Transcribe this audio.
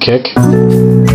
Kick.